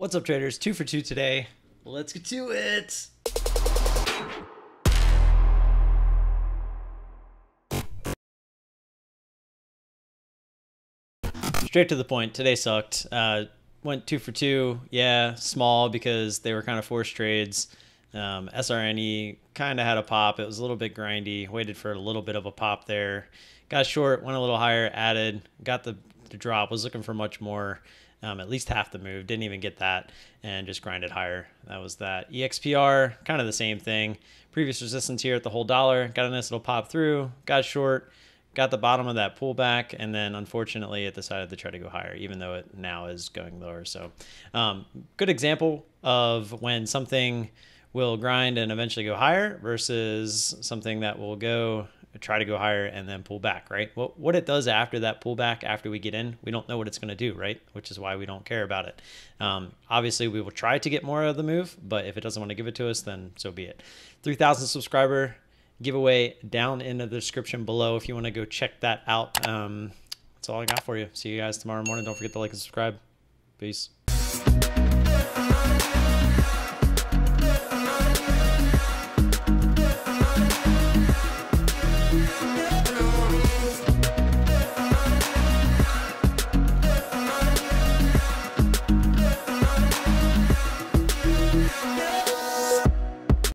What's up, traders? Two for two today. Let's get to it. Straight to the point. Today sucked. Uh, went two for two. Yeah, small because they were kind of forced trades. Um, SRNE kind of had a pop. It was a little bit grindy. Waited for a little bit of a pop there. Got short, went a little higher, added, got the, the drop. Was looking for much more. Um, at least half the move. Didn't even get that and just grinded higher. That was that. EXPR, kind of the same thing. Previous resistance here at the whole dollar. Got a nice little pop through. Got short got the bottom of that pullback, and then unfortunately it decided to try to go higher, even though it now is going lower. So, um, good example of when something will grind and eventually go higher versus something that will go try to go higher and then pull back, right? What what it does after that pullback, after we get in, we don't know what it's going to do, right? Which is why we don't care about it. Um, obviously, we will try to get more of the move, but if it doesn't want to give it to us, then so be it. 3,000 subscriber giveaway down in the description below if you want to go check that out. Um, that's all I got for you. See you guys tomorrow morning. Don't forget to like and subscribe. Peace.